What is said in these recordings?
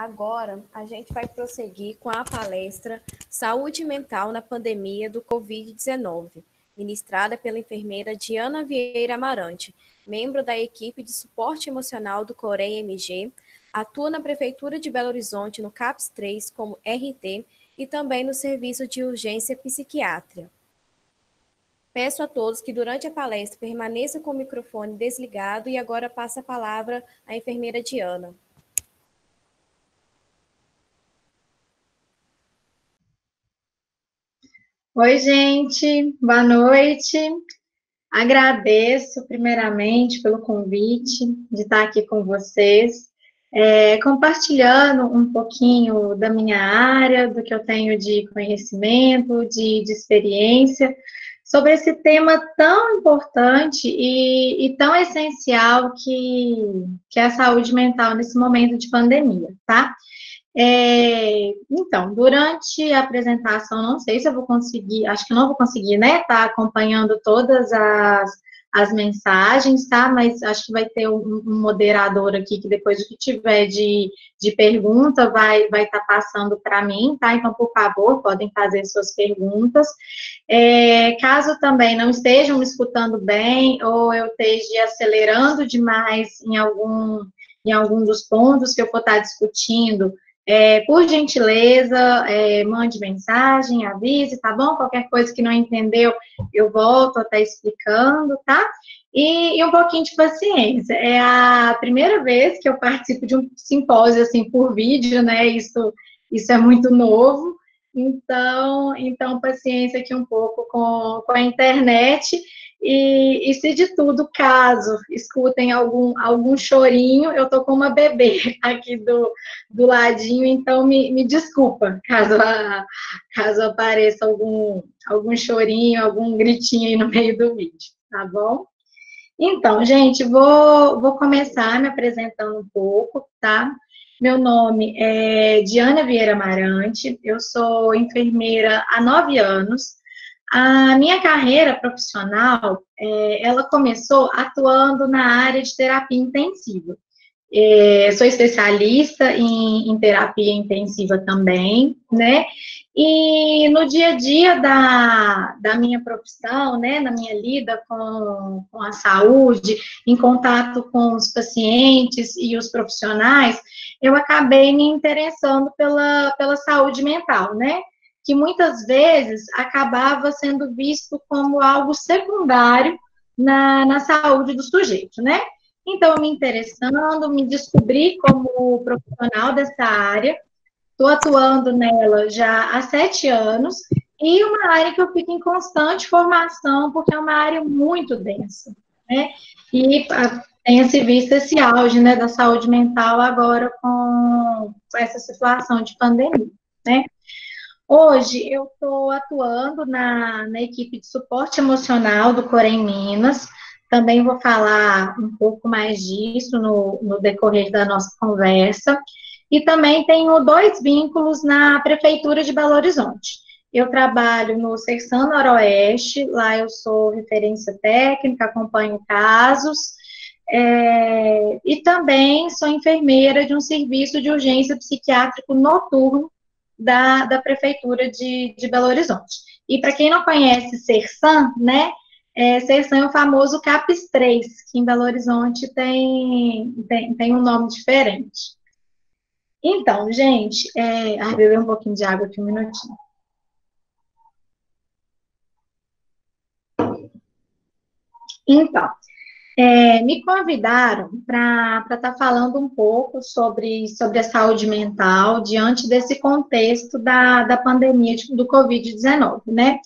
Agora, a gente vai prosseguir com a palestra Saúde Mental na Pandemia do Covid-19, ministrada pela enfermeira Diana Vieira Amarante, membro da equipe de suporte emocional do Corém MG, atua na Prefeitura de Belo Horizonte no CAPS 3 como RT e também no Serviço de Urgência Psiquiátrica. Peço a todos que durante a palestra permaneçam com o microfone desligado e agora passa a palavra à enfermeira Diana. Oi, gente, boa noite. Agradeço, primeiramente, pelo convite de estar aqui com vocês, é, compartilhando um pouquinho da minha área, do que eu tenho de conhecimento, de, de experiência, sobre esse tema tão importante e, e, tão essencial que, que é a saúde mental nesse momento de pandemia, tá? É, então, durante a apresentação, não sei se eu vou conseguir, acho que não vou conseguir, né, tá acompanhando todas as, as mensagens, tá? Mas acho que vai ter um, um moderador aqui que depois do que tiver de, de pergunta vai vai estar tá passando para mim, tá? Então, por favor, podem fazer suas perguntas. É, caso também não estejam me escutando bem ou eu esteja acelerando demais em algum em algum dos pontos que eu vou estar discutindo, é, por gentileza, é, mande mensagem, avise, tá bom? Qualquer coisa que não entendeu, eu volto a estar tá explicando, tá? E, e, um pouquinho de paciência. É a primeira vez que eu participo de um simpósio assim por vídeo, né? Isso, isso é muito novo. Então, então paciência aqui um pouco com, com a internet. E, e, se de tudo, caso escutem algum, algum chorinho, eu tô com uma bebê aqui do, do ladinho, então me, me desculpa caso, a, caso apareça algum, algum chorinho, algum gritinho aí no meio do vídeo, tá bom? Então, gente, vou, vou começar me apresentando um pouco, tá? Meu nome é Diana Vieira Amarante, eu sou enfermeira há nove anos, a minha carreira profissional, é, ela começou atuando na área de terapia intensiva. É, sou especialista em, em, terapia intensiva também, né? E no dia a dia da, da minha profissão, né, na minha lida com, com a saúde, em contato com os pacientes e os profissionais, eu acabei me interessando pela, pela saúde mental, né? Que muitas vezes acabava sendo visto como algo secundário na, na saúde do sujeito, né? Então, me interessando, me descobri como profissional dessa área, estou atuando nela já há sete anos, e uma área que eu fico em constante formação, porque é uma área muito densa, né? E tem-se visto esse auge, né, da saúde mental agora com essa situação de pandemia, né? Hoje eu estou atuando na, na equipe de suporte emocional do Corém Minas. Também vou falar um pouco mais disso no, no decorrer da nossa conversa. E também tenho dois vínculos na Prefeitura de Belo Horizonte. Eu trabalho no Serção Noroeste, lá eu sou referência técnica, acompanho casos, é, e também sou enfermeira de um serviço de urgência psiquiátrico noturno da, da Prefeitura de, de Belo Horizonte. E para quem não conhece Sersan, né, é, Sersan é o famoso CAPES 3, que em Belo Horizonte tem, tem, tem um nome diferente. Então, gente, é... Ai, um pouquinho de água aqui, um minutinho. Então, é, me convidaram para estar tá falando um pouco sobre, sobre a saúde mental diante desse contexto da, da pandemia do Covid-19, né?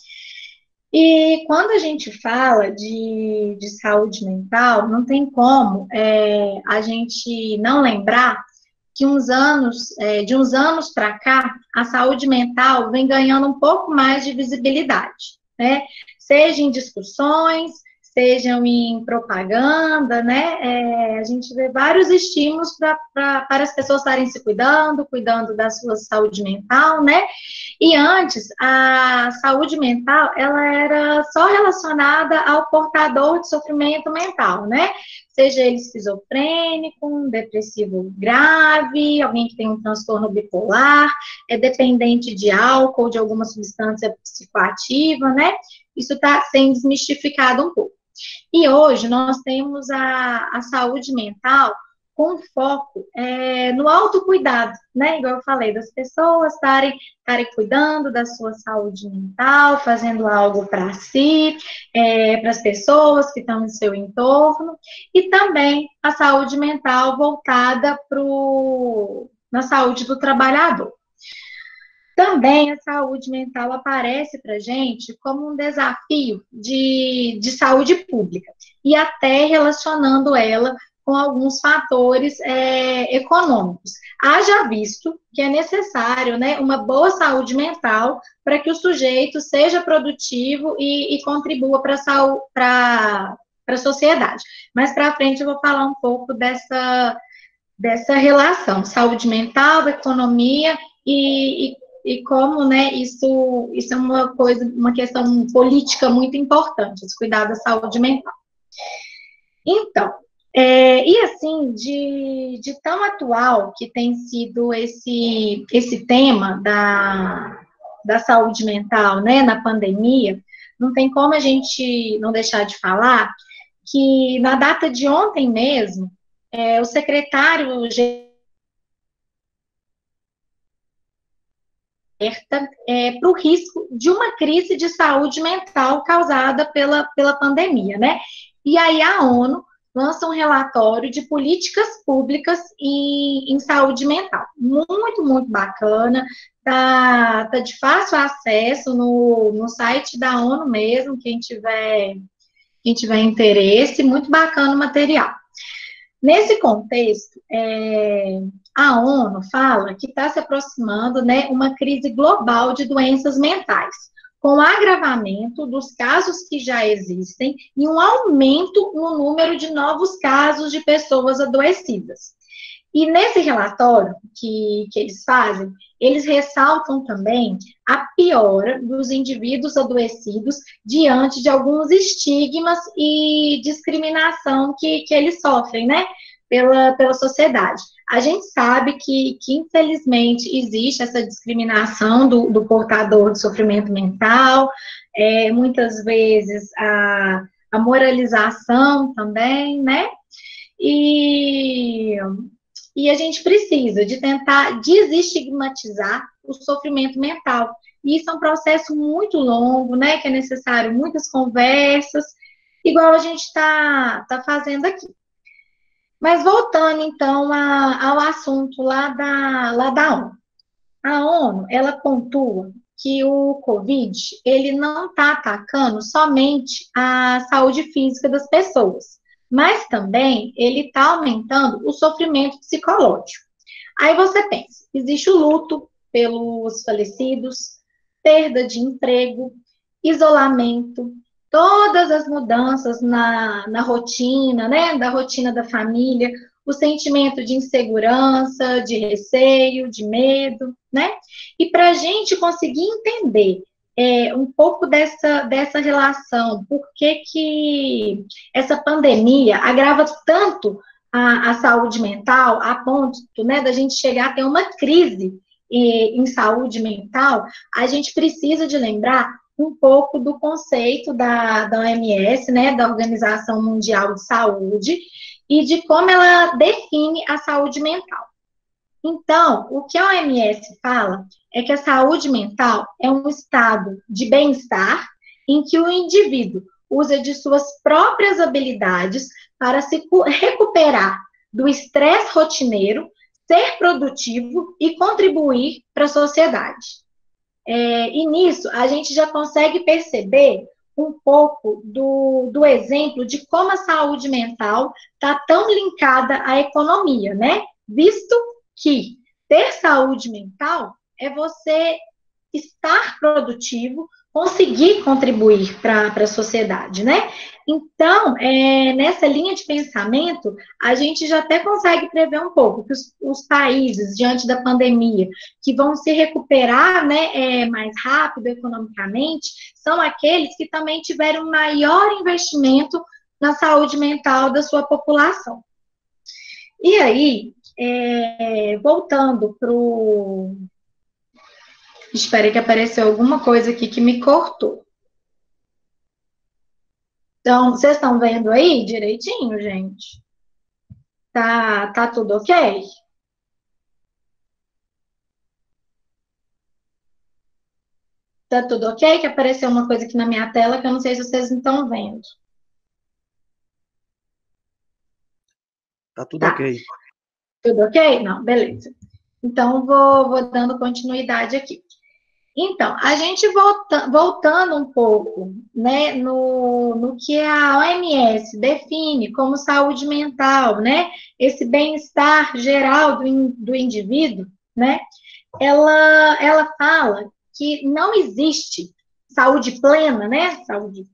E quando a gente fala de, de saúde mental, não tem como é, a gente não lembrar que uns anos, é, de uns anos para cá, a saúde mental vem ganhando um pouco mais de visibilidade, né? Seja em discussões, sejam em propaganda, né? É, a gente vê vários estímulos pra, pra, para as pessoas estarem se cuidando, cuidando da sua saúde mental, né? E antes, a saúde mental, ela era só relacionada ao portador de sofrimento mental, né? Seja ele esquizofrênico, um depressivo grave, alguém que tem um transtorno bipolar, é dependente de álcool, de alguma substância psicoativa, né? Isso está sendo desmistificado um pouco. E hoje nós temos a, a saúde mental com foco é, no autocuidado, né? Igual eu falei, das pessoas estarem cuidando da sua saúde mental, fazendo algo para si, é, para as pessoas que estão no seu entorno, e também a saúde mental voltada para na saúde do trabalhador. Também a saúde mental aparece para gente como um desafio de, de saúde pública, e até relacionando ela com alguns fatores é, econômicos. Haja visto que é necessário né, uma boa saúde mental para que o sujeito seja produtivo e, e contribua para a sociedade. Mais para frente eu vou falar um pouco dessa, dessa relação, saúde mental, economia e, e e como né, isso, isso é uma coisa, uma questão política muito importante, esse cuidar da saúde mental. Então, é, e assim, de, de tão atual que tem sido esse, esse tema da, da saúde mental né, na pandemia, não tem como a gente não deixar de falar que na data de ontem mesmo, é, o secretário alerta é, para o risco de uma crise de saúde mental causada pela, pela pandemia, né? E aí a ONU lança um relatório de políticas públicas em, saúde mental. Muito, muito bacana. Tá, tá de fácil acesso no, no site da ONU mesmo, quem tiver, quem tiver interesse, muito bacana o material. Nesse contexto, é, a ONU fala que está se aproximando né, uma crise global de doenças mentais, com agravamento dos casos que já existem e um aumento no número de novos casos de pessoas adoecidas. E nesse relatório que, que eles fazem, eles ressaltam também a piora dos indivíduos adoecidos diante de alguns estigmas e discriminação que, que eles sofrem, né, pela, pela sociedade. A gente sabe que, que infelizmente, existe essa discriminação do, do portador de sofrimento mental, é, muitas vezes a, a moralização também, né, e e a gente precisa de tentar desestigmatizar o sofrimento mental. E isso é um processo muito longo, né? Que é necessário muitas conversas, igual a gente está tá fazendo aqui. Mas voltando então a, ao assunto lá da, lá da ONU. A ONU, ela pontua que o Covid, ele não está atacando somente a saúde física das pessoas, mas também ele está aumentando o sofrimento psicológico. Aí você pensa, existe o luto pelos falecidos, perda de emprego, isolamento, todas as mudanças na, na rotina, né, da rotina da família, o sentimento de insegurança, de receio, de medo, né? E para a gente conseguir entender é, um pouco dessa, dessa relação, por que, que essa pandemia agrava tanto a, a saúde mental, a ponto né, da gente chegar a ter uma crise em, em saúde mental, a gente precisa de lembrar um pouco do conceito da, da OMS, né, da Organização Mundial de Saúde, e de como ela define a saúde mental. Então, o que a OMS fala é que a saúde mental é um estado de bem-estar em que o indivíduo usa de suas próprias habilidades para se recuperar do estresse rotineiro, ser produtivo e contribuir para a sociedade. É, e nisso a gente já consegue perceber um pouco do, do exemplo de como a saúde mental está tão linkada à economia, né? Visto que ter saúde mental é você estar produtivo, conseguir contribuir para a sociedade, né? Então, é, nessa linha de pensamento, a gente já até consegue prever um pouco que os, os países, diante da pandemia, que vão se recuperar né, é, mais rápido economicamente, são aqueles que também tiveram maior investimento na saúde mental da sua população. E aí, é, voltando para o. Espera que apareceu alguma coisa aqui que me cortou. Então, vocês estão vendo aí direitinho, gente? Tá, tá tudo ok? Tá tudo ok? Que apareceu uma coisa aqui na minha tela que eu não sei se vocês estão vendo. Tá tudo tá. ok. Tudo ok? Não, beleza. Então, vou, vou dando continuidade aqui. Então, a gente volta, voltando um pouco né, no, no que a OMS define como saúde mental, né, esse bem-estar geral do, do indivíduo, né, ela, ela fala que não existe saúde plena, né, saúde,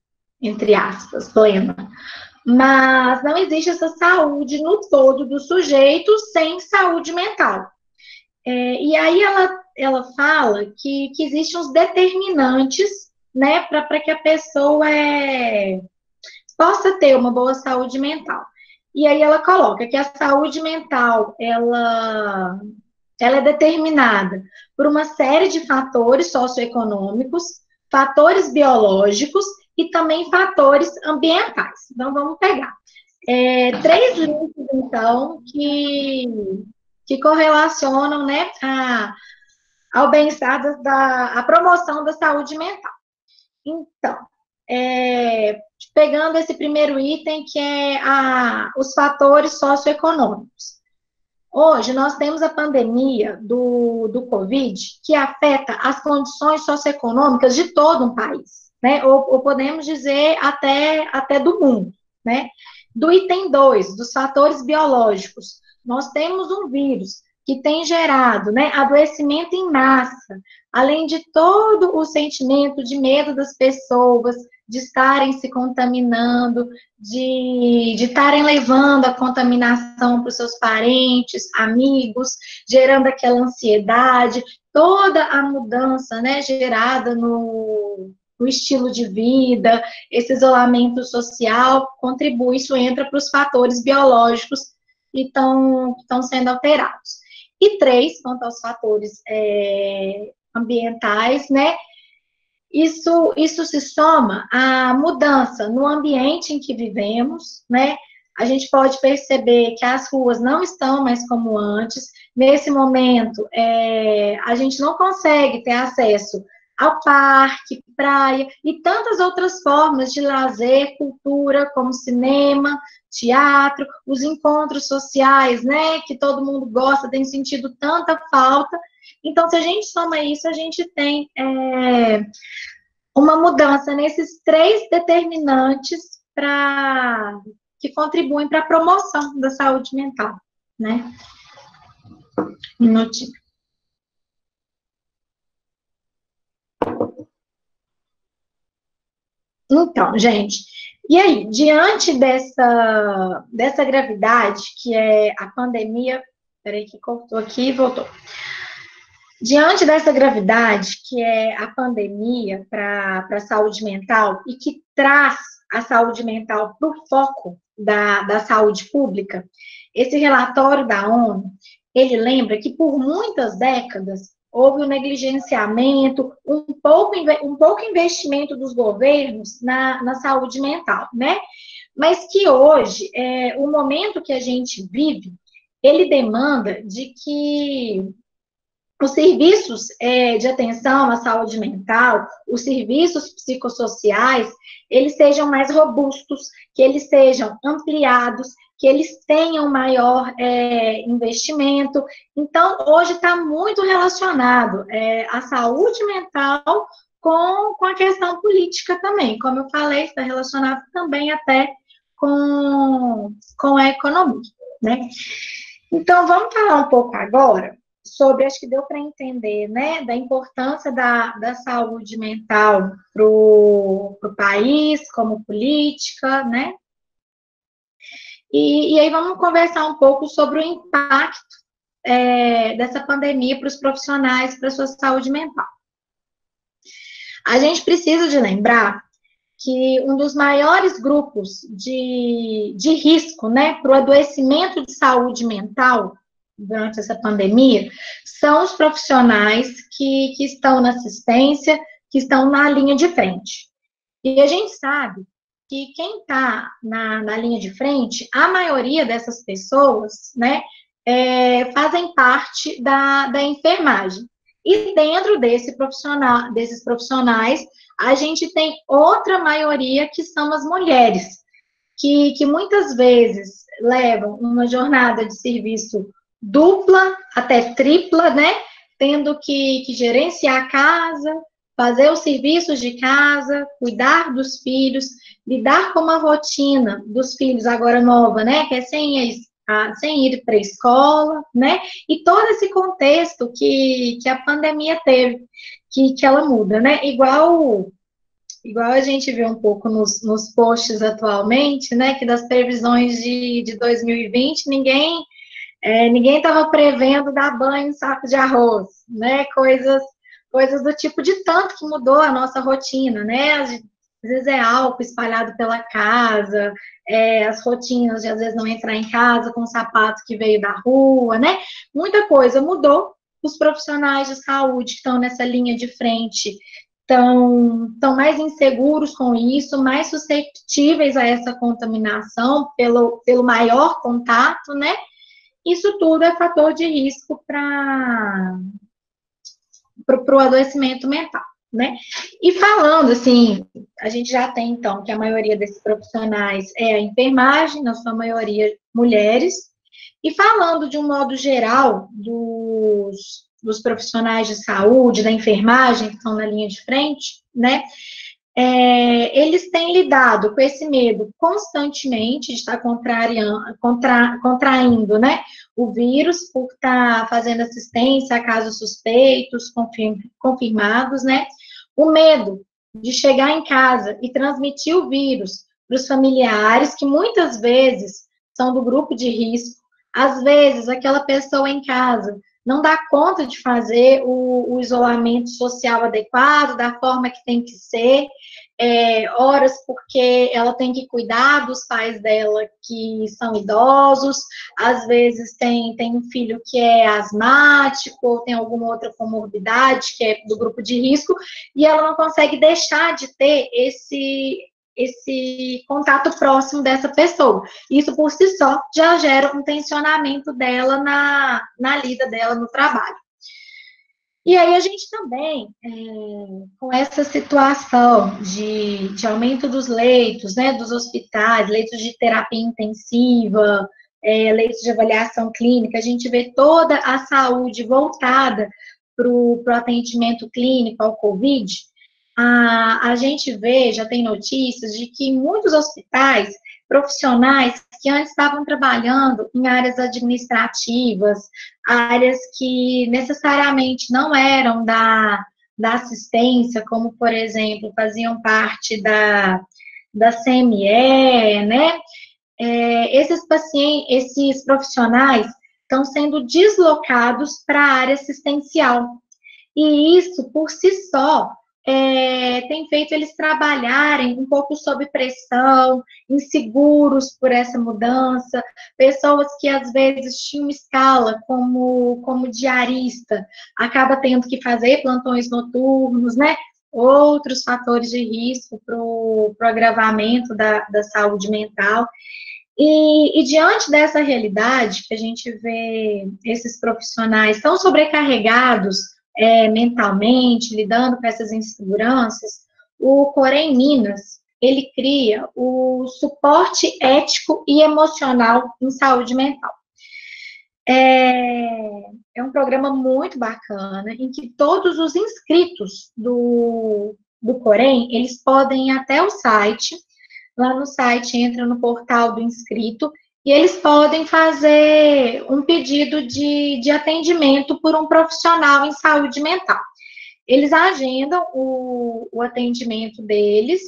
entre aspas, plena, mas não existe essa saúde no todo do sujeito sem saúde mental. É, e aí ela ela fala que, que existem uns determinantes, né, para que a pessoa é, possa ter uma boa saúde mental. E aí ela coloca que a saúde mental, ela, ela é determinada por uma série de fatores socioeconômicos, fatores biológicos e também fatores ambientais. Então, vamos pegar. É, três links, então, que, que correlacionam né, a, ao bem-estar da, da promoção da saúde mental. Então, é, pegando esse primeiro item, que é a, os fatores socioeconômicos. Hoje, nós temos a pandemia do, do Covid, que afeta as condições socioeconômicas de todo um país, né? Ou, ou podemos dizer até, até do mundo, né? Do item 2, dos fatores biológicos, nós temos um vírus que tem gerado né, adoecimento em massa, além de todo o sentimento de medo das pessoas, de estarem se contaminando, de estarem levando a contaminação para os seus parentes, amigos, gerando aquela ansiedade, toda a mudança né, gerada no, no estilo de vida, esse isolamento social contribui, isso entra para os fatores biológicos que estão sendo alterados. E três, quanto aos fatores é, ambientais, né? Isso, isso se soma à mudança no ambiente em que vivemos, né? A gente pode perceber que as ruas não estão mais como antes. Nesse momento, é, a gente não consegue ter acesso ao parque, praia e tantas outras formas de lazer, cultura, como cinema, teatro, os encontros sociais, né, que todo mundo gosta, tem sentido tanta falta. Então, se a gente soma isso, a gente tem é, uma mudança nesses três determinantes para que contribuem para a promoção da saúde mental, né? Minutinho. Então, gente, e aí, diante dessa, dessa gravidade, que é a pandemia, peraí que cortou aqui e voltou. Diante dessa gravidade, que é a pandemia para a saúde mental e que traz a saúde mental para o foco da, da saúde pública, esse relatório da ONU, ele lembra que por muitas décadas houve um negligenciamento, um pouco, um pouco investimento dos governos na, na saúde mental, né? Mas que hoje, é, o momento que a gente vive, ele demanda de que os serviços é, de atenção à saúde mental, os serviços psicossociais, eles sejam mais robustos, que eles sejam ampliados, que eles tenham maior é, investimento. Então, hoje está muito relacionado é, a saúde mental com, com a questão política também. Como eu falei, está relacionado também até com, com a economia, né? Então, vamos falar um pouco agora sobre, acho que deu para entender, né, da importância da, da saúde mental para o país, como política, né? E, e, aí vamos conversar um pouco sobre o impacto é, dessa pandemia para os profissionais, para a sua saúde mental. A gente precisa de lembrar que um dos maiores grupos de, de risco, né, para o adoecimento de saúde mental durante essa pandemia são os profissionais que, que estão na assistência, que estão na linha de frente. E a gente sabe que quem está na, na linha de frente, a maioria dessas pessoas, né, é, fazem parte da, da enfermagem. E dentro desse profissional, desses profissionais, a gente tem outra maioria que são as mulheres, que, que muitas vezes levam uma jornada de serviço dupla, até tripla, né? Tendo que, que gerenciar a casa, fazer os serviços de casa, cuidar dos filhos, lidar com uma rotina dos filhos agora nova, né? Que é sem, a, sem ir para a escola, né? E todo esse contexto que, que a pandemia teve, que, que ela muda, né? Igual igual a gente vê um pouco nos, nos posts atualmente, né? Que das previsões de, de 2020, ninguém é, ninguém estava prevendo dar banho em saco de arroz, né? Coisas, coisas do tipo de tanto que mudou a nossa rotina, né? Às vezes é álcool espalhado pela casa, é, as rotinas de às vezes não entrar em casa com sapato que veio da rua, né? Muita coisa mudou. Os profissionais de saúde que estão nessa linha de frente estão, estão mais inseguros com isso, mais susceptíveis a essa contaminação pelo, pelo maior contato, né? Isso tudo é fator de risco para o adoecimento mental, né? E falando assim, a gente já tem então que a maioria desses profissionais é a enfermagem, na sua maioria mulheres, e falando de um modo geral dos, dos profissionais de saúde, da enfermagem que estão na linha de frente, né? É, eles têm lidado com esse medo constantemente de estar contra, contraindo né, o vírus por estar fazendo assistência a casos suspeitos, confirm, confirmados, né? O medo de chegar em casa e transmitir o vírus para os familiares, que muitas vezes são do grupo de risco, às vezes aquela pessoa em casa não dá conta de fazer o, o isolamento social adequado, da forma que tem que ser, é, horas porque ela tem que cuidar dos pais dela que são idosos, às vezes tem, tem um filho que é asmático, ou tem alguma outra comorbidade que é do grupo de risco, e ela não consegue deixar de ter esse, esse contato próximo dessa pessoa. Isso por si só já gera um tensionamento dela na, na lida dela no trabalho. E aí a gente também, é, com essa situação de, de aumento dos leitos, né, dos hospitais, leitos de terapia intensiva, é, leitos de avaliação clínica, a gente vê toda a saúde voltada para o atendimento clínico ao Covid, a, a gente vê, já tem notícias de que muitos hospitais profissionais que antes estavam trabalhando em áreas administrativas, áreas que necessariamente não eram da, da assistência, como, por exemplo, faziam parte da, da CME, né? É, esses pacientes, esses profissionais estão sendo deslocados para a área assistencial. E isso, por si só, é, tem feito eles trabalharem um pouco sob pressão, inseguros por essa mudança, pessoas que às vezes tinham escala como, como diarista, acaba tendo que fazer plantões noturnos, né? Outros fatores de risco para o agravamento da, da saúde mental. E, e, diante dessa realidade, que a gente vê esses profissionais tão sobrecarregados é, mentalmente, lidando com essas inseguranças, o Corém Minas, ele cria o suporte ético e emocional em saúde mental. É, é um programa muito bacana, em que todos os inscritos do, do Corém, eles podem ir até o site, lá no site entra no portal do inscrito e eles podem fazer um pedido de, de atendimento por um profissional em saúde mental. Eles agendam o, o atendimento deles,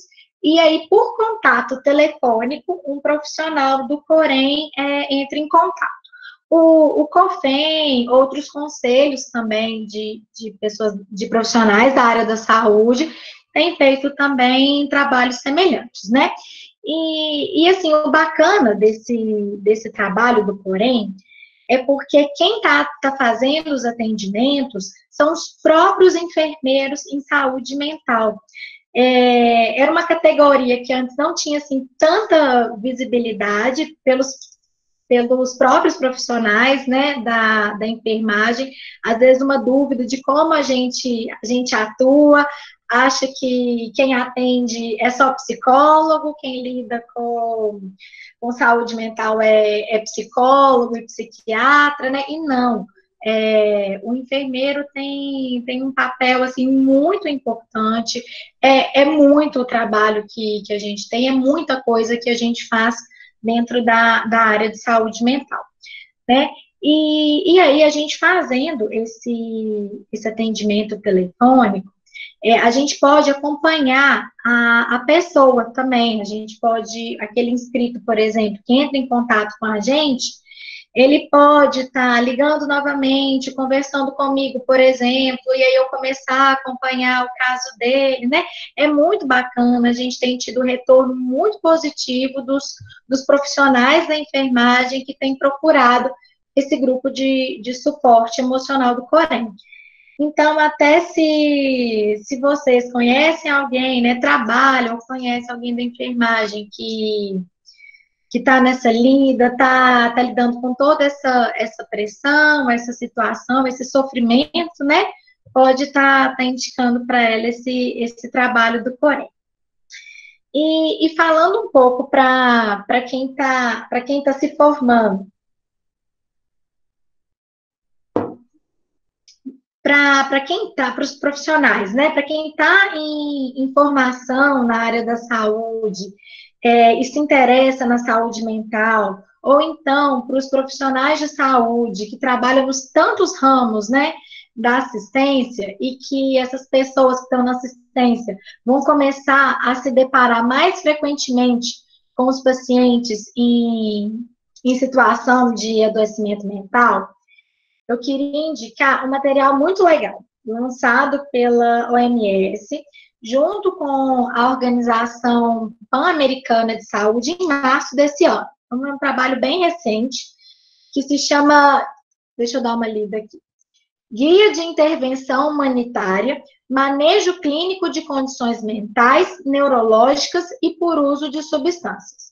e aí, por contato telefônico, um profissional do Corém é, entra em contato. O, o COFEM, outros conselhos também de, de pessoas, de profissionais da área da saúde, têm feito também trabalhos semelhantes, né? E, e assim, o bacana desse, desse trabalho do Corém é porque quem está tá fazendo os atendimentos são os próprios enfermeiros em saúde mental. É, era uma categoria que antes não tinha assim tanta visibilidade pelos pelos próprios profissionais, né, da, da enfermagem, às vezes uma dúvida de como a gente, a gente atua, acha que quem atende é só psicólogo, quem lida com, com saúde mental é, é psicólogo e psiquiatra, né, e não, é, o enfermeiro tem, tem um papel assim muito importante, é, é muito o trabalho que, que a gente tem, é muita coisa que a gente faz dentro da, da área de saúde mental, né? E, e aí, a gente fazendo esse, esse atendimento telefônico, é, a gente pode acompanhar a, a pessoa também, a gente pode, aquele inscrito, por exemplo, que entra em contato com a gente, ele pode estar tá ligando novamente, conversando comigo, por exemplo, e aí eu começar a acompanhar o caso dele, né? É muito bacana, a gente tem tido retorno muito positivo dos, dos profissionais da enfermagem que têm procurado esse grupo de, de suporte emocional do Corém. Então, até se, se vocês conhecem alguém, né, trabalham conhecem alguém da enfermagem que que está nessa lida, está tá lidando com toda essa, essa pressão, essa situação, esse sofrimento, né? Pode estar tá, tá indicando para ela esse, esse trabalho do Corém. E, e falando um pouco para quem está quem tá se formando, para quem está, para os profissionais, né? Para quem está em, em formação na área da saúde, é, e se interessa na saúde mental, ou então para os profissionais de saúde que trabalham nos tantos ramos, né, da assistência e que essas pessoas que estão na assistência vão começar a se deparar mais frequentemente com os pacientes em, em situação de adoecimento mental, eu queria indicar um material muito legal, lançado pela OMS, junto com a Organização Pan-Americana de Saúde em março desse ano. É um trabalho bem recente que se chama, deixa eu dar uma lida aqui, Guia de Intervenção Humanitária, Manejo Clínico de Condições Mentais, Neurológicas e por Uso de Substâncias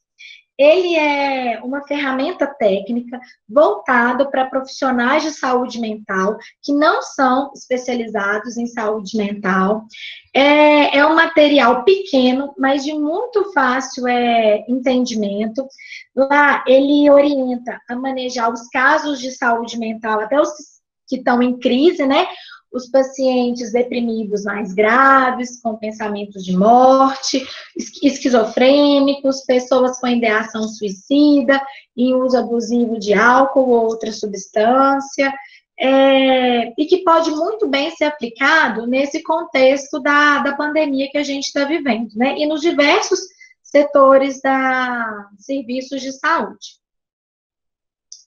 ele é uma ferramenta técnica voltada para profissionais de saúde mental que não são especializados em saúde mental. É, é um material pequeno, mas de muito fácil é, entendimento. Lá ele orienta a manejar os casos de saúde mental, até os que estão em crise, né? Os pacientes deprimidos mais graves, com pensamentos de morte, esquizofrênicos, pessoas com ideação suicida e uso abusivo de álcool ou outra substância, é, e que pode muito bem ser aplicado nesse contexto da, da pandemia que a gente está vivendo, né? E nos diversos setores da serviços de saúde.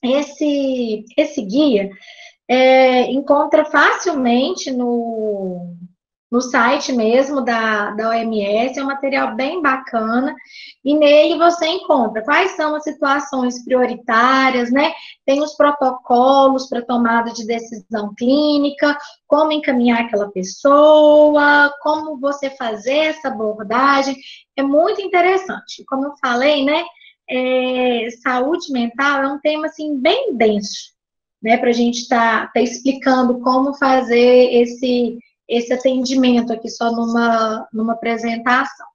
Esse, esse guia é, encontra facilmente no, no site mesmo da, da OMS, é um material bem bacana, e nele você encontra quais são as situações prioritárias, né? Tem os protocolos para tomada de decisão clínica, como encaminhar aquela pessoa, como você fazer essa abordagem, é muito interessante. Como eu falei, né? É, saúde mental é um tema assim bem denso né, para a gente estar tá, tá explicando como fazer esse, esse atendimento aqui só numa, numa apresentação.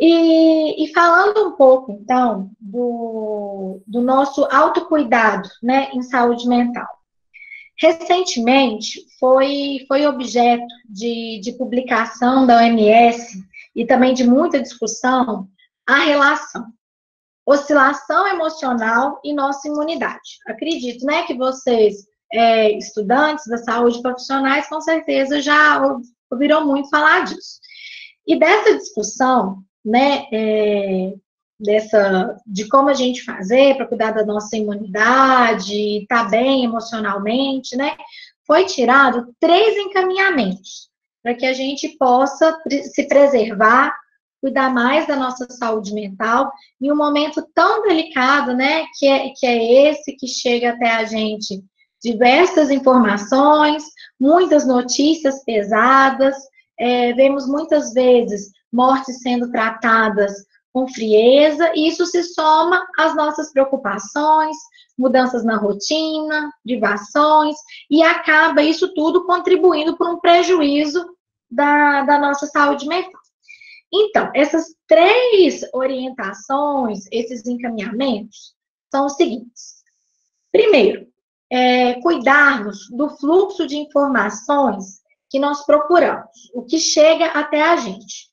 E, e, falando um pouco, então, do, do nosso autocuidado né, em saúde mental. Recentemente, foi, foi objeto de, de publicação da OMS e também de muita discussão a relação oscilação emocional e nossa imunidade. Acredito, né, que vocês, é, estudantes da saúde profissionais, com certeza já ouviram muito falar disso. E dessa discussão, né, é, dessa, de como a gente fazer para cuidar da nossa imunidade, estar tá bem emocionalmente, né, foi tirado três encaminhamentos para que a gente possa se preservar, cuidar mais da nossa saúde mental em um momento tão delicado, né, que é, que é esse que chega até a gente diversas informações, muitas notícias pesadas, é, vemos muitas vezes mortes sendo tratadas com frieza, e isso se soma às nossas preocupações, mudanças na rotina, privações, e acaba isso tudo contribuindo para um prejuízo da, da nossa saúde mental. Então, essas três orientações, esses encaminhamentos, são os seguintes. Primeiro, é, cuidarmos do fluxo de informações que nós procuramos, o que chega até a gente.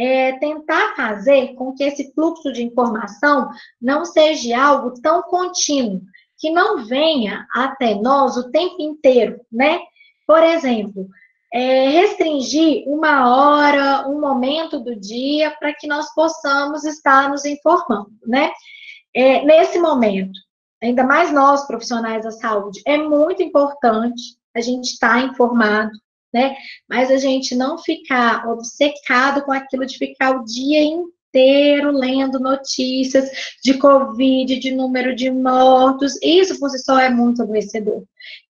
É, tentar fazer com que esse fluxo de informação não seja algo tão contínuo, que não venha até nós o tempo inteiro, né? Por exemplo, é, restringir uma hora, um momento do dia para que nós possamos estar nos informando, né? É, nesse momento, ainda mais nós, profissionais da saúde, é muito importante a gente estar informado, né? Mas a gente não ficar obcecado com aquilo de ficar o dia inteiro lendo notícias de Covid, de número de mortos, isso por si só é muito adoecedor.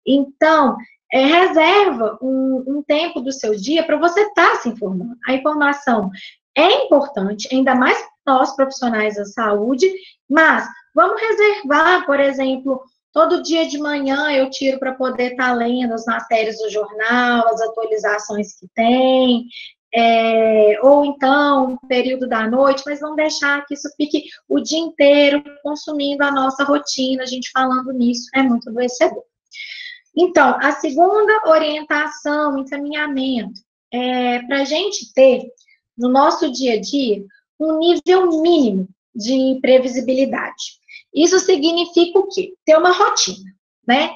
Então, é, reserva um, um, tempo do seu dia para você estar tá se informando. A informação é importante, ainda mais nós profissionais da saúde, mas vamos reservar, por exemplo, todo dia de manhã eu tiro para poder estar tá lendo as matérias do jornal, as atualizações que tem, é, ou então um período da noite, mas não deixar que isso fique o dia inteiro consumindo a nossa rotina, a gente falando nisso é muito adoecedor. Então, a segunda orientação, encaminhamento, é para a gente ter no nosso dia a dia um nível mínimo de previsibilidade. Isso significa o quê? Ter uma rotina, né?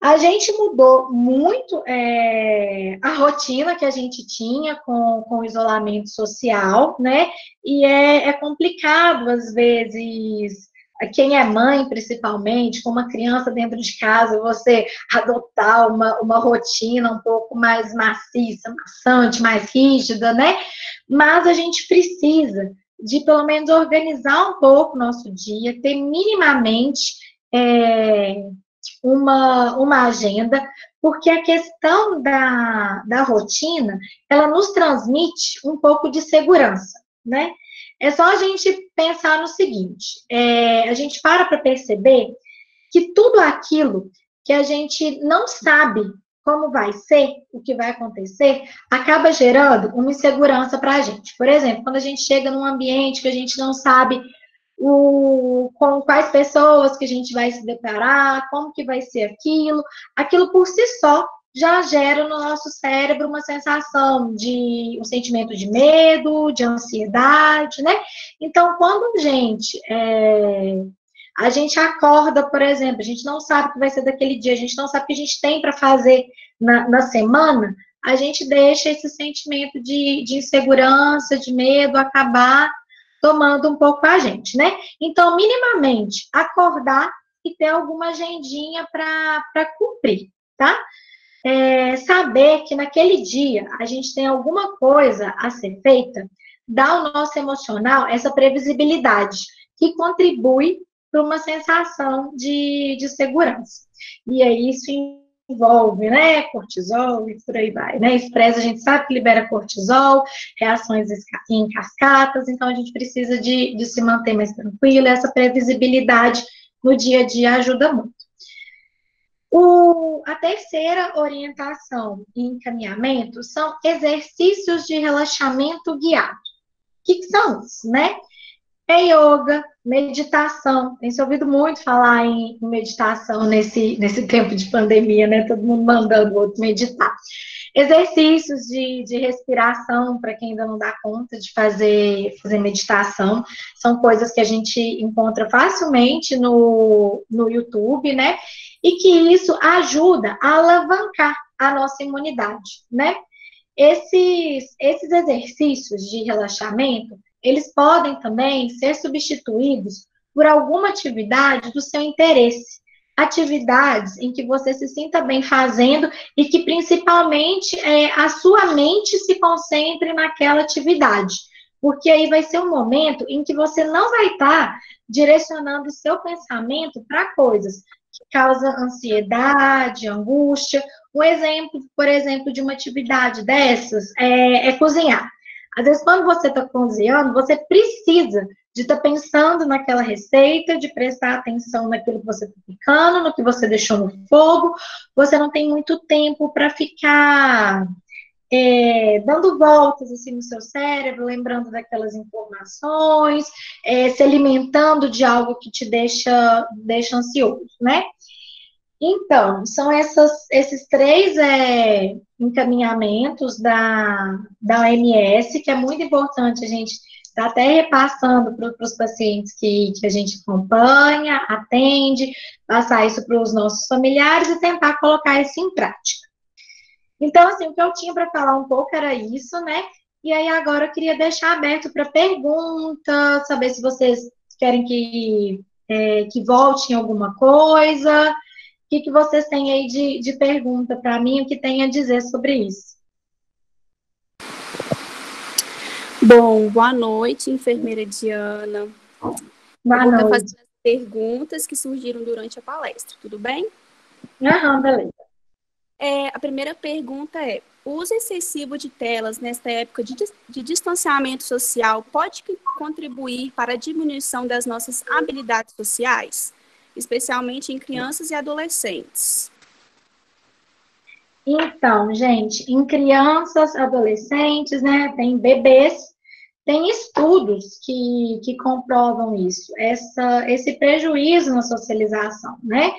A gente mudou muito é, a rotina que a gente tinha com, com o isolamento social, né? E é, é complicado, às vezes, quem é mãe, principalmente, com uma criança dentro de casa, você adotar uma, uma rotina um pouco mais maciça, maçante, mais rígida, né? Mas a gente precisa de, pelo menos, organizar um pouco o nosso dia, ter minimamente é, uma, uma agenda, porque a questão da, da rotina, ela nos transmite um pouco de segurança, né? É só a gente pensar no seguinte: é, a gente para para perceber que tudo aquilo que a gente não sabe como vai ser, o que vai acontecer, acaba gerando uma insegurança para a gente. Por exemplo, quando a gente chega num ambiente que a gente não sabe o, com quais pessoas que a gente vai se deparar, como que vai ser aquilo, aquilo por si só já gera no nosso cérebro uma sensação de um sentimento de medo, de ansiedade, né? Então, quando a gente é, a gente acorda, por exemplo, a gente não sabe o que vai ser daquele dia, a gente não sabe o que a gente tem para fazer na, na, semana, a gente deixa esse sentimento de, de insegurança, de medo acabar tomando um pouco a gente, né? Então, minimamente, acordar e ter alguma agendinha para cumprir, tá? É, saber que naquele dia a gente tem alguma coisa a ser feita, dá ao nosso emocional essa previsibilidade, que contribui para uma sensação de, de segurança. E aí isso envolve, né, cortisol e por aí vai, né, estresse a gente sabe que libera cortisol, reações em cascatas, então a gente precisa de, de se manter mais tranquilo, essa previsibilidade no dia a dia ajuda muito. O, a terceira orientação e encaminhamento são exercícios de relaxamento guiado. O que, que são isso, né? É yoga, meditação. Tem se ouvido muito falar em meditação nesse, nesse tempo de pandemia, né? Todo mundo mandando o outro meditar. exercícios de, de respiração para quem ainda não dá conta de fazer, fazer meditação. São coisas que a gente encontra facilmente no, no YouTube, né? E que isso ajuda a alavancar a nossa imunidade, né? Esses, esses exercícios de relaxamento, eles podem também ser substituídos por alguma atividade do seu interesse. Atividades em que você se sinta bem fazendo e que principalmente é, a sua mente se concentre naquela atividade. Porque aí vai ser um momento em que você não vai estar direcionando o seu pensamento para coisas que causam ansiedade, angústia. Um exemplo, por exemplo, de uma atividade dessas é, é cozinhar. Às vezes, quando você está cozinhando, você precisa de estar tá pensando naquela receita, de prestar atenção naquilo que você está picando, no que você deixou no fogo. Você não tem muito tempo para ficar é, dando voltas assim no seu cérebro, lembrando daquelas informações, é, se alimentando de algo que te deixa, deixa ansioso, né? Então, são essas, esses três é, encaminhamentos da, da OMS, que é muito importante a gente está até repassando para os pacientes que, que a gente acompanha, atende, passar isso para os nossos familiares e tentar colocar isso em prática. Então, assim, o que eu tinha para falar um pouco era isso, né? E aí agora eu queria deixar aberto para perguntas, saber se vocês querem que, é, que volte em alguma coisa. O que, que vocês têm aí de, de pergunta para mim, o que tem a dizer sobre isso? Bom, boa noite, enfermeira Diana. Boa Eu vou noite. fazer as perguntas que surgiram durante a palestra, tudo bem? Aham, beleza. É, a primeira pergunta é: uso excessivo de telas nesta época de, de distanciamento social pode contribuir para a diminuição das nossas habilidades sociais, especialmente em crianças e adolescentes? Então, gente, em crianças, adolescentes, né, tem bebês, tem estudos que, que comprovam isso, essa, esse prejuízo na socialização, né?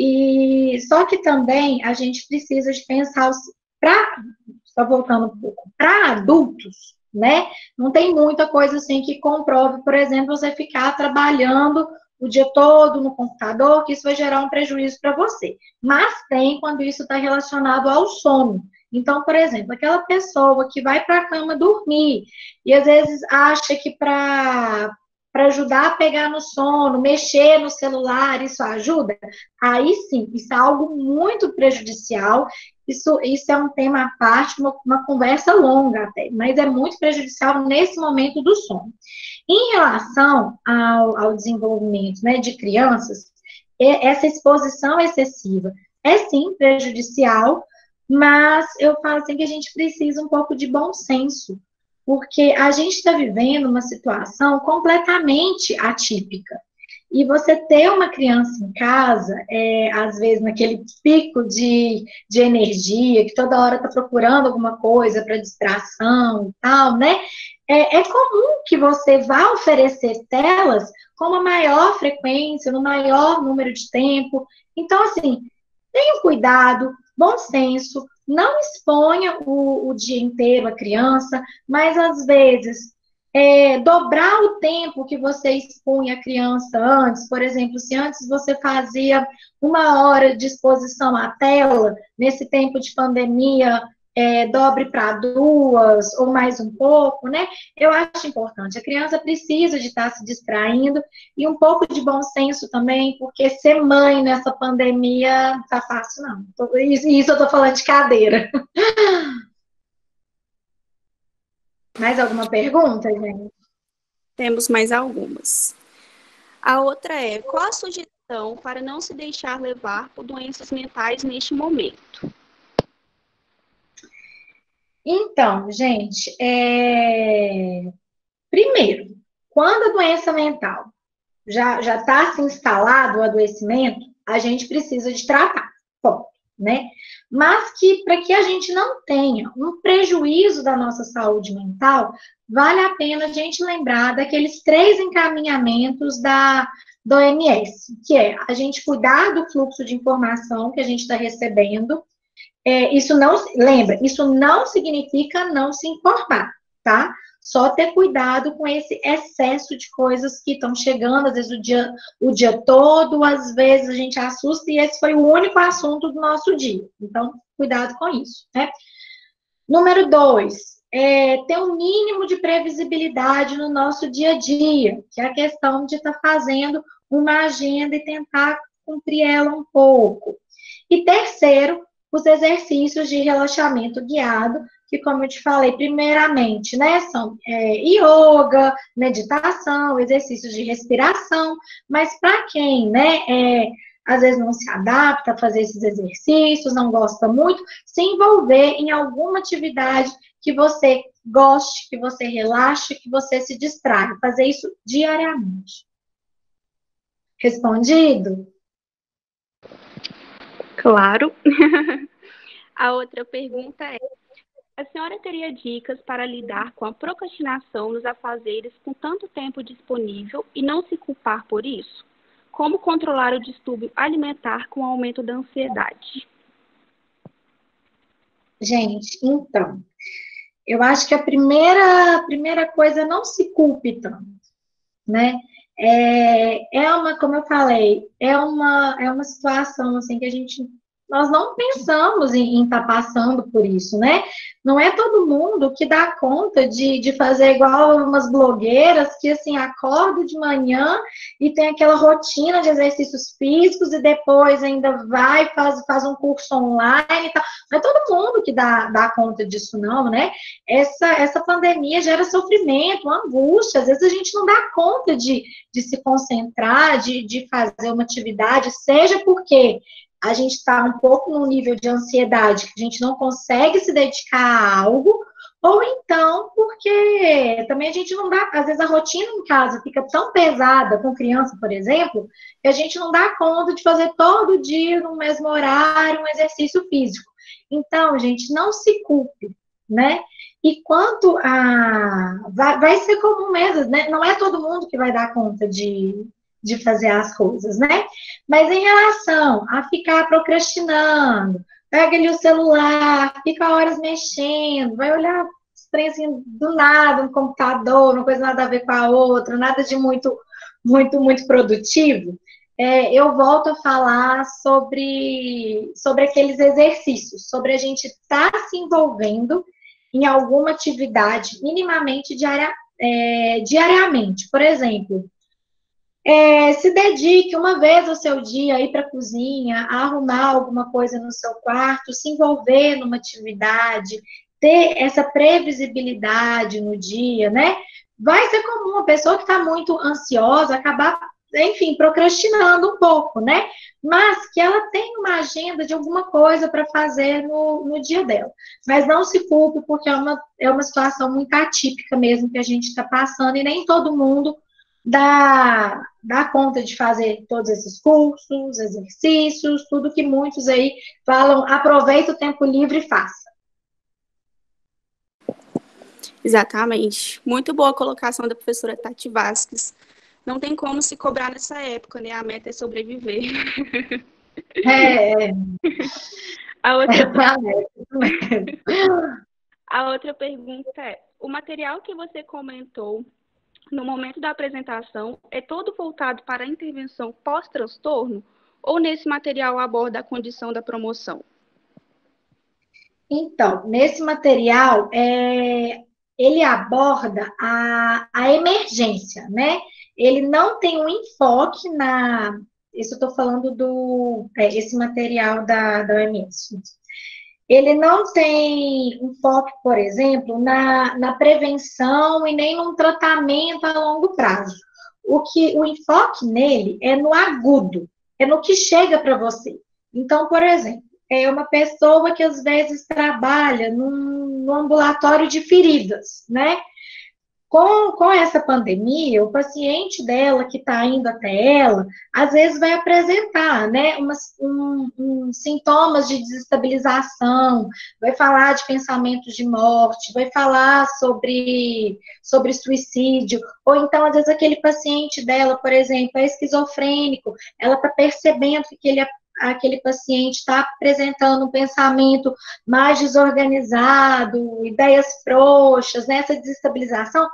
E só que também a gente precisa de pensar para só voltando um pouco para adultos, né? Não tem muita coisa assim que comprove, por exemplo, você ficar trabalhando o dia todo no computador, que isso vai gerar um prejuízo para você. Mas tem quando isso está relacionado ao sono. Então, por exemplo, aquela pessoa que vai para a cama dormir e às vezes acha que para para ajudar a pegar no sono, mexer no celular, isso ajuda? Aí sim, isso é algo muito prejudicial. Isso, isso é um tema à parte, uma, uma conversa longa até, mas é muito prejudicial nesse momento do sono. Em relação ao, ao desenvolvimento né, de crianças, essa exposição excessiva é sim prejudicial, mas eu falo assim que a gente precisa um pouco de bom senso, porque a gente está vivendo uma situação completamente atípica. E você ter uma criança em casa, é, às vezes naquele pico de, de energia, que toda hora está procurando alguma coisa para distração e tal, né? É, é comum que você vá oferecer telas com uma maior frequência, no maior número de tempo. Então, assim, tenha cuidado, bom senso, não exponha o, o dia inteiro a criança, mas às vezes é, dobrar o tempo que você expunha a criança antes, por exemplo, se antes você fazia uma hora de exposição à tela, nesse tempo de pandemia é, dobre para duas ou mais um pouco, né? Eu acho importante. A criança precisa de estar se distraindo e um pouco de bom senso também, porque ser mãe nessa pandemia não tá fácil, não. Isso eu tô falando de cadeira. Mais alguma pergunta, gente? Temos mais algumas. A outra é: qual a sugestão para não se deixar levar por doenças mentais neste momento? Então, gente, é... primeiro, quando a doença mental já já está se instalado o adoecimento, a gente precisa de tratar, ponto, né? Mas que para que a gente não tenha um prejuízo da nossa saúde mental, vale a pena a gente lembrar daqueles três encaminhamentos da do OMS, que é a gente cuidar do fluxo de informação que a gente está recebendo, é, isso não, lembra, isso não significa não se informar, tá? Só ter cuidado com esse excesso de coisas que estão chegando, às vezes o dia, o dia todo, às vezes a gente assusta, e esse foi o único assunto do nosso dia. Então, cuidado com isso, né? Número dois, é, ter um mínimo de previsibilidade no nosso dia a dia, que é a questão de estar tá fazendo uma agenda e tentar cumprir ela um pouco. E terceiro, os exercícios de relaxamento guiado, que, como eu te falei, primeiramente, né, são é, yoga, meditação, exercícios de respiração, mas para quem, né, é, às vezes não se adapta a fazer esses exercícios, não gosta muito, se envolver em alguma atividade que você goste, que você relaxe, que você se distraia, fazer isso diariamente. Respondido? Claro. a outra pergunta é: a senhora teria dicas para lidar com a procrastinação nos afazeres com tanto tempo disponível e não se culpar por isso? Como controlar o distúrbio alimentar com o aumento da ansiedade? Gente, então, eu acho que a primeira, a primeira coisa é não se culpe tanto, né? É, é uma, como eu falei, é uma, é uma situação assim que a gente nós não pensamos em estar tá passando por isso, né? Não é todo mundo que dá conta de, de fazer igual umas blogueiras que, assim, acorda de manhã e tem aquela rotina de exercícios físicos e depois ainda vai, faz, faz um curso online e tal. Não é todo mundo que dá, dá conta disso, não, né? Essa, essa pandemia gera sofrimento, angústia. Às vezes a gente não dá conta de, de se concentrar, de, de fazer uma atividade, seja porque a gente está um pouco num nível de ansiedade que a gente não consegue se dedicar a algo, ou então porque também a gente não dá, às vezes a rotina em casa fica tão pesada com criança, por exemplo, que a gente não dá conta de fazer todo dia no mesmo horário um exercício físico. Então, gente, não se culpe, né? E quanto a. Vai, vai ser comum mesmo, né? Não é todo mundo que vai dar conta de, de fazer as coisas, né? Mas em relação a ficar procrastinando, pega ali o celular, fica horas mexendo, vai olhar trem assim, do nada, um computador, uma coisa nada a ver com a outra, nada de muito, muito, muito produtivo, é, eu volto a falar sobre, sobre aqueles exercícios, sobre a gente estar tá se envolvendo em alguma atividade minimamente diária, é, diariamente. Por exemplo, é, se dedique uma vez ao seu dia a ir para a cozinha, a arrumar alguma coisa no seu quarto, se envolver numa atividade, ter essa previsibilidade no dia, né? Vai ser comum a pessoa que está muito ansiosa acabar, enfim, procrastinando um pouco, né? Mas que ela tenha uma agenda de alguma coisa para fazer no, no dia dela. Mas não se culpe, porque é uma, é uma situação muito atípica mesmo que a gente está passando e nem todo mundo dá, dá conta de fazer todos esses cursos, exercícios, tudo que muitos aí falam, aproveita o tempo livre e faça. Exatamente. Muito boa a colocação da professora Tati Vasques. Não tem como se cobrar nessa época, né? A meta é sobreviver. É. A outra, a outra pergunta é: o material que você comentou no momento da apresentação é todo voltado para a intervenção pós-transtorno ou nesse material aborda a condição da promoção? Então, nesse material, é, ele aborda a, a emergência, né? Ele não tem um enfoque na. Isso eu estou falando do. É, esse material da, da OMS ele não tem um foco, por exemplo, na, na prevenção e nem num tratamento a longo prazo. O que o enfoque nele é no agudo, é no que chega para você. Então, por exemplo, é uma pessoa que às vezes trabalha num, num ambulatório de feridas, né? Com, com essa pandemia, o paciente dela que está indo até ela, às vezes vai apresentar, né, umas, um, um, sintomas de desestabilização, vai falar de pensamentos de morte, vai falar sobre, sobre suicídio, ou então, às vezes, aquele paciente dela, por exemplo, é esquizofrênico, ela está percebendo que ele aquele paciente está apresentando um pensamento mais desorganizado, ideias frouxas, nessa né, desestabilização,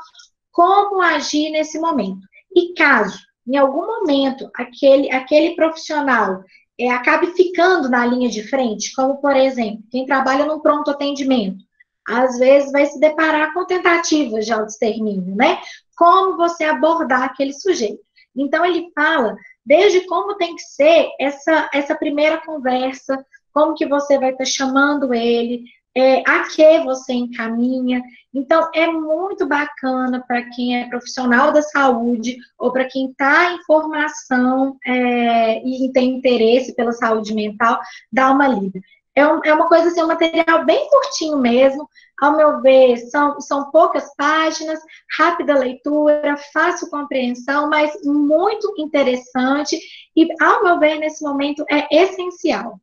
como agir nesse momento. E caso, em algum momento, aquele, aquele profissional é, acabe ficando na linha de frente, como, por exemplo, quem trabalha no pronto atendimento, às vezes vai se deparar com tentativas de autoextermínio, né? Como você abordar aquele sujeito. Então, ele fala desde como tem que ser essa, essa primeira conversa, como que você vai estar chamando ele, é, a que você encaminha. Então, é muito bacana para quem é profissional da saúde ou para quem está em formação é, e tem interesse pela saúde mental, dar uma lida. É, um, é uma coisa assim, um material bem curtinho mesmo, ao meu ver, são, são poucas páginas, rápida leitura, fácil compreensão, mas muito interessante e, ao meu ver, nesse momento é essencial.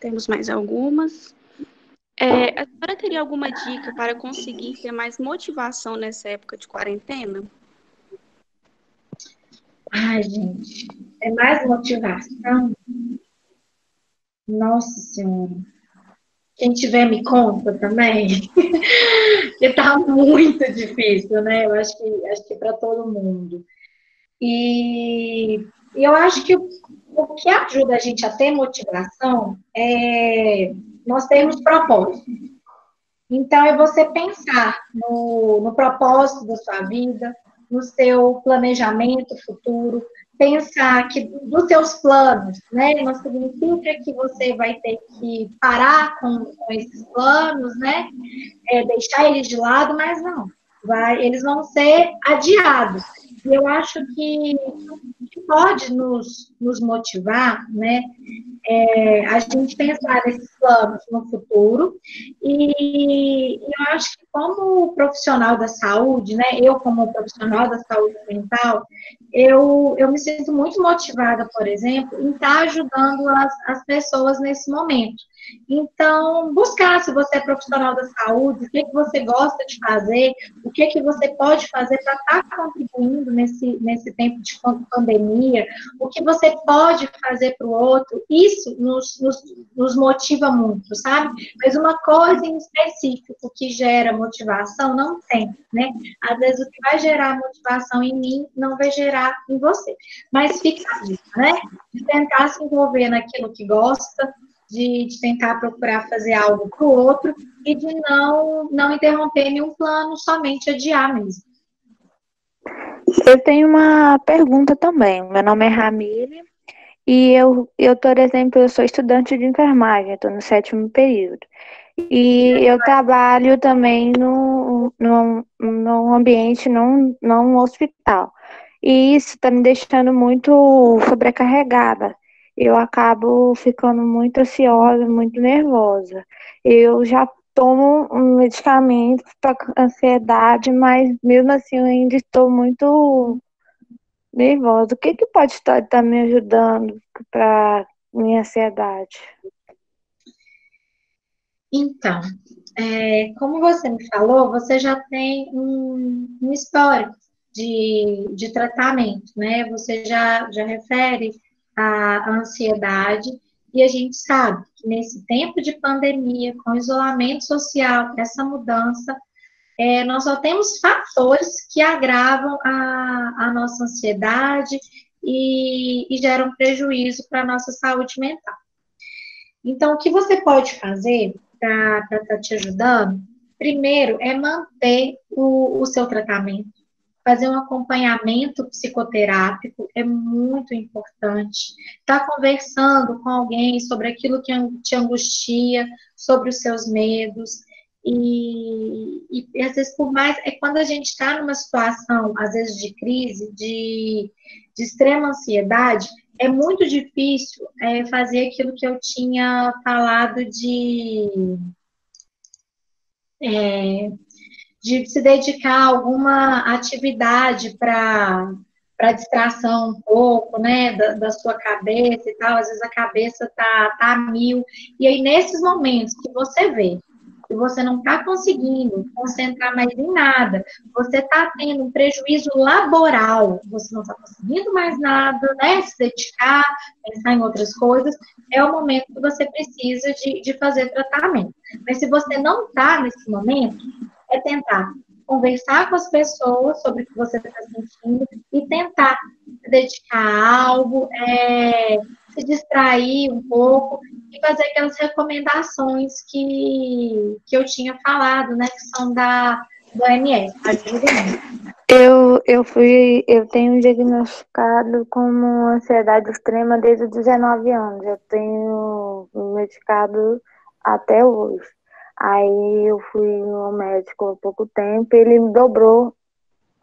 Temos mais algumas. É, a senhora teria alguma dica para conseguir ter mais motivação nessa época de quarentena? Ai, gente, é mais motivação. Nossa Senhora. Quem tiver me conta também. Porque tá muito difícil, né? Eu acho que acho que para todo mundo. E, e eu acho que o, o que ajuda a gente a ter motivação é nós termos propósito. Então, é você pensar no, no propósito da sua vida, no seu planejamento futuro, pensar que dos seus planos, né, não significa que você vai ter que parar com, com esses planos, né, é, deixar eles de lado, mas não, vai, eles vão ser adiados. Eu acho que, pode nos, nos motivar, né, é, a gente pensar nesses planos no futuro. E eu acho que como profissional da saúde, né, eu como profissional da saúde mental, eu, eu me sinto muito motivada, por exemplo, em estar ajudando as, as pessoas nesse momento. Então, buscar se você é profissional da saúde, o que, que você gosta de fazer, o que, que você pode fazer para estar tá contribuindo nesse, nesse tempo de pandemia, o que você pode fazer para o outro, isso nos, nos, nos, motiva muito, sabe? Mas uma coisa em específico que gera motivação não tem, né? Às vezes o que vai gerar motivação em mim não vai gerar em você. Mas fica isso, né? De tentar se envolver naquilo que gosta, de, de tentar procurar fazer algo para o outro e de não, não interromper nenhum plano, somente adiar mesmo. Eu tenho uma pergunta também. Meu nome é Ramile e eu, eu, por exemplo, eu sou estudante de enfermagem, estou no sétimo período. E eu trabalho também no, no, ambiente, num, num hospital. E isso está me deixando muito sobrecarregada eu acabo ficando muito ansiosa, muito nervosa. Eu já tomo um medicamento para ansiedade, mas mesmo assim eu ainda estou muito nervosa. O que, que pode estar, estar me ajudando para minha ansiedade? Então, é, como você me falou, você já tem um, um histórico de, de tratamento, né? Você já, já refere a ansiedade, e a gente sabe que nesse tempo de pandemia, com isolamento social, essa mudança, é, nós só temos fatores que agravam a, a nossa ansiedade e, e geram prejuízo para a nossa saúde mental. Então, o que você pode fazer para estar tá te ajudando? Primeiro, é manter o, o seu tratamento fazer um acompanhamento psicoterápico é muito importante. Estar tá conversando com alguém sobre aquilo que te angustia, sobre os seus medos. E, e às vezes, por mais. É quando a gente está numa situação, às vezes, de crise, de, de extrema ansiedade, é muito difícil é, fazer aquilo que eu tinha falado de. É, de se dedicar a alguma atividade para para distração um pouco, né, da, da, sua cabeça e tal, às vezes a cabeça tá, tá a mil, e aí nesses momentos que você vê e você não está conseguindo concentrar mais em nada, você está tendo um prejuízo laboral, você não está conseguindo mais nada, né? Se dedicar, pensar em outras coisas, é o momento que você precisa de, de fazer tratamento. Mas se você não está nesse momento, é tentar conversar com as pessoas sobre o que você está sentindo e tentar se dedicar a algo, é, se distrair um pouco e fazer aquelas recomendações que, que eu tinha falado, né, que são da do OMS, Eu, eu fui, eu tenho diagnosticado como ansiedade extrema desde os 19 anos. Eu tenho medicado até hoje. Aí eu fui no médico há pouco tempo e ele dobrou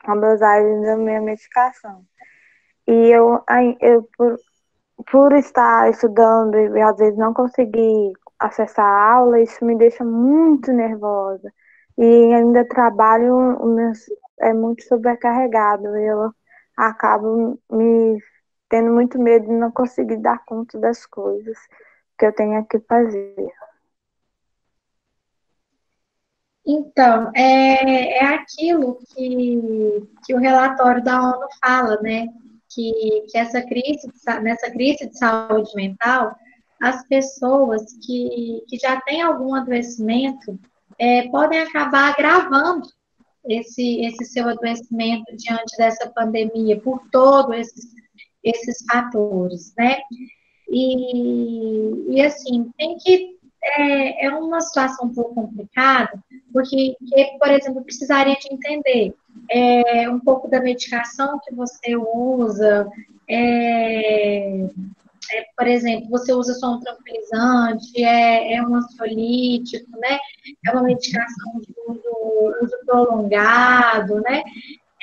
a dosagem da minha medicação. E eu, eu por, por estar estudando e às vezes não conseguir acessar a aula, isso me deixa muito nervosa. E ainda trabalho é muito sobrecarregado. Eu acabo me tendo muito medo de não conseguir dar conta das coisas que eu tenho que fazer. Então, é, é aquilo que, que o relatório da ONU fala, né? Que, que essa crise, nessa crise de saúde mental, as pessoas que, que já têm algum adoecimento é, podem acabar agravando esse, esse seu adoecimento diante dessa pandemia, por todos esses, esses fatores, né? E, e assim, tem que. É, é uma situação um pouco complicada, porque, por exemplo, precisaria de entender é, um pouco da medicação que você usa, é, é, por exemplo, você usa só um tranquilizante, é, é um ansiolítico, né? É uma medicação de uso, uso prolongado, né?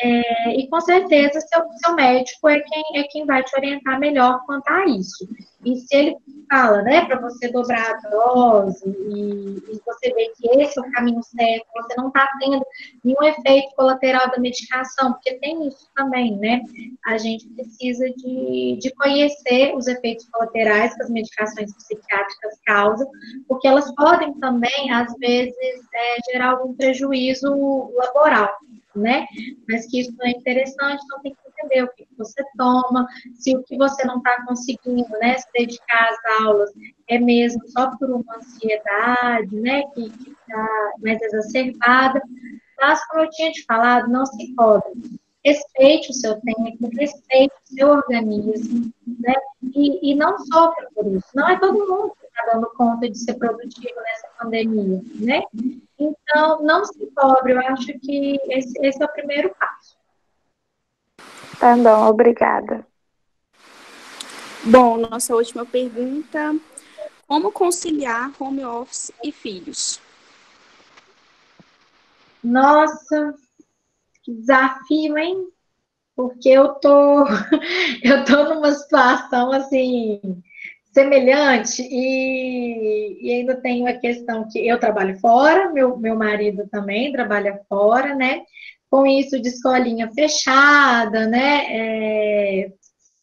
É, e com certeza seu, seu médico é quem, é quem vai te orientar melhor quanto a isso. E se ele fala, né, para você dobrar a dose e, e, você vê que esse é o caminho certo, você não está tendo nenhum efeito colateral da medicação, porque tem isso também, né? A gente precisa de, de conhecer os efeitos colaterais que as medicações psiquiátricas causam, porque elas podem também, às vezes, é, gerar algum prejuízo laboral né? Mas que isso é interessante, então tem que entender o que você toma, se o que você não está conseguindo, né, se dedicar às aulas é mesmo só por uma ansiedade, né, que está mais exacerbada. Mas, como eu tinha te falado, não se cobre. Respeite o seu tempo, respeite o seu organismo, né? E, e não sofra por isso. Não é todo mundo está dando conta de ser produtivo nessa pandemia, né? Então, não se cobre, eu acho que esse, esse é o primeiro passo. Tá bom, obrigada. Bom, nossa última pergunta: como conciliar home office e filhos? Nossa, que desafio, hein? Porque eu tô, eu tô numa situação assim semelhante e, e, ainda tem a questão que eu trabalho fora, meu, meu marido também trabalha fora, né? Com isso de escolinha fechada, né? É,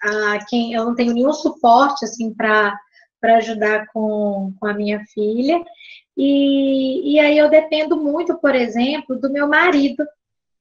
a quem eu não tenho nenhum suporte assim para para ajudar com, com a minha filha. E, e aí eu dependo muito, por exemplo, do meu marido,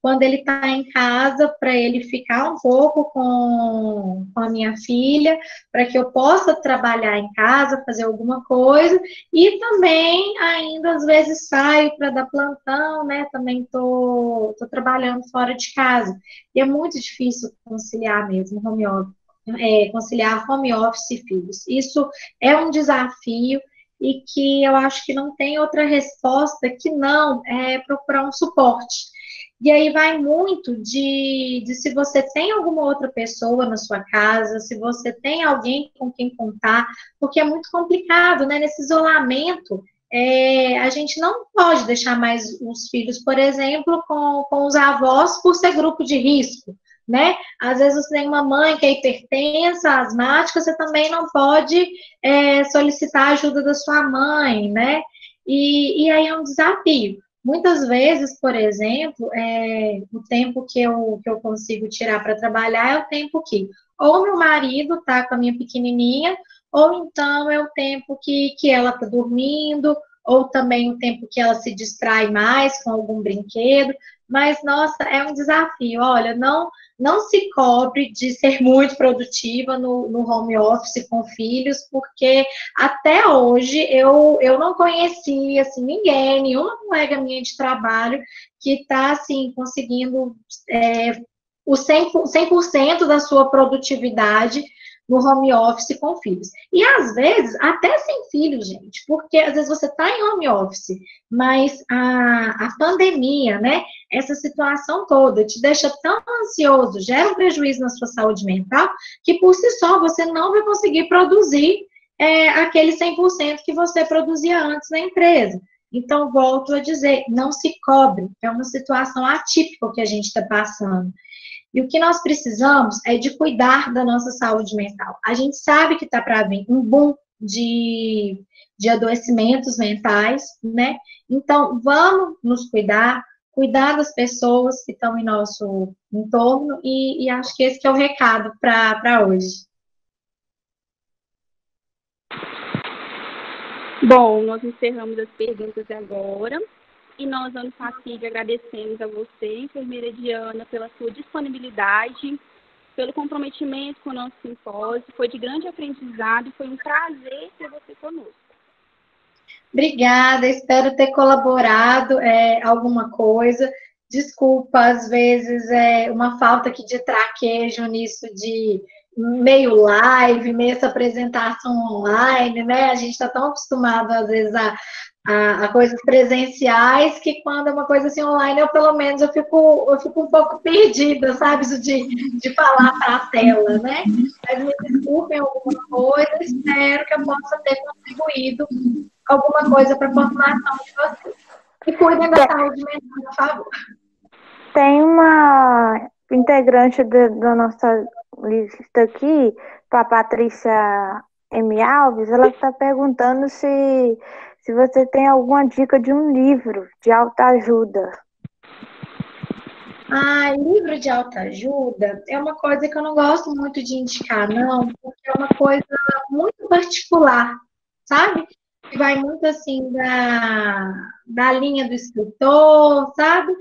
quando ele está em casa, para ele ficar um pouco com, com a minha filha, para que eu possa trabalhar em casa, fazer alguma coisa, e também ainda às vezes saio para dar plantão, né? Também estou tô, tô trabalhando fora de casa. E é muito difícil conciliar mesmo home office, é, conciliar home office e filhos. Isso é um desafio e que eu acho que não tem outra resposta que não é procurar um suporte e aí vai muito de, de se você tem alguma outra pessoa na sua casa, se você tem alguém com quem contar, porque é muito complicado, né? Nesse isolamento, é, a gente não pode deixar mais os filhos, por exemplo, com, com os avós por ser grupo de risco, né? Às vezes você tem uma mãe que é hipertensa, asmática, você também não pode é, solicitar a ajuda da sua mãe, né? E, e aí é um desafio. Muitas vezes, por exemplo, é, o tempo que eu, que eu consigo tirar para trabalhar é o tempo que ou meu marido está com a minha pequenininha, ou então é o tempo que, que ela está dormindo, ou também o tempo que ela se distrai mais com algum brinquedo. Mas, nossa, é um desafio. Olha, não não se cobre de ser muito produtiva no, no, home office com filhos, porque até hoje eu, eu não conheci assim, ninguém, nenhuma colega minha de trabalho que está assim, conseguindo é, o 100%, 100 da sua produtividade no home office com filhos. E às vezes, até sem filhos, gente, porque às vezes você está em home office, mas a, a pandemia, né, essa situação toda te deixa tão ansioso, gera um prejuízo na sua saúde mental, que por si só você não vai conseguir produzir é, aquele 100% que você produzia antes na empresa. Então, volto a dizer, não se cobre, é uma situação atípica que a gente está passando. E o que nós precisamos é de cuidar da nossa saúde mental. A gente sabe que está para vir um boom de, de adoecimentos mentais, né? Então, vamos nos cuidar, cuidar das pessoas que estão em nosso entorno, e, e acho que esse que é o recado para hoje. Bom, nós encerramos as perguntas agora. E nós, Ano Facid, agradecemos a você, enfermeira Diana, pela sua disponibilidade, pelo comprometimento com o nosso simpósio. Foi de grande aprendizado e foi um prazer ter você conosco. Obrigada, espero ter colaborado é, alguma coisa. Desculpa, às vezes, é uma falta aqui de traquejo nisso de meio live, meio essa apresentação online, né? A gente está tão acostumado, às vezes, a, a, a, coisas presenciais que quando é uma coisa assim online, eu pelo menos eu fico, eu fico um pouco perdida, sabe? Isso de, de falar para a tela, né? Mas me desculpem alguma coisa, espero que eu possa ter contribuído alguma coisa para a formação de vocês. E cuidem da saúde mental, por favor. Tem uma integrante da nossa lista aqui, a Patrícia M. Alves, ela está perguntando se se você tem alguma dica de um livro de autoajuda. Ah, livro de autoajuda é uma coisa que eu não gosto muito de indicar, não, porque é uma coisa muito particular, sabe? Que vai muito assim da, da linha do escritor, sabe?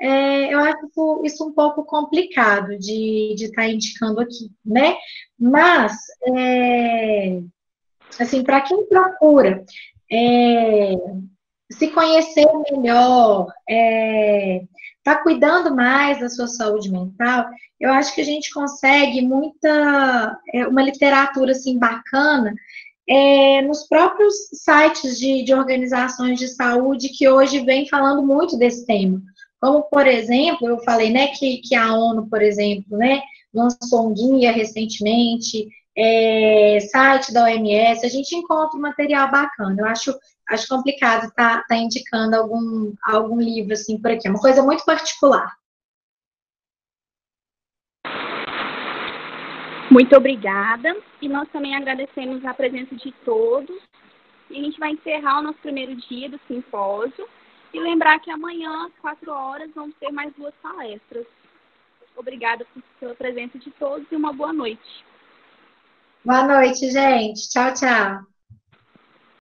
É, eu acho isso, isso, um pouco complicado de estar tá indicando aqui, né? Mas, é, assim, para quem procura é, se conhecer melhor, é, tá cuidando mais da sua saúde mental, eu acho que a gente consegue muita, é, uma literatura assim bacana é, nos próprios sites de, de organizações de saúde que hoje vem falando muito desse tema. Como, por exemplo, eu falei, né, que, que a ONU, por exemplo, né, lançou um guia recentemente, é, site da OMS, a gente encontra material bacana. Eu acho, acho complicado estar tá, tá indicando algum, algum livro assim por aqui. É uma coisa muito particular. Muito obrigada. E nós também agradecemos a presença de todos. E a gente vai encerrar o nosso primeiro dia do simpósio. E lembrar que amanhã, às quatro horas, vamos ter mais duas palestras. Obrigada pela presença de todos e uma boa noite. Boa noite, gente. Tchau, tchau.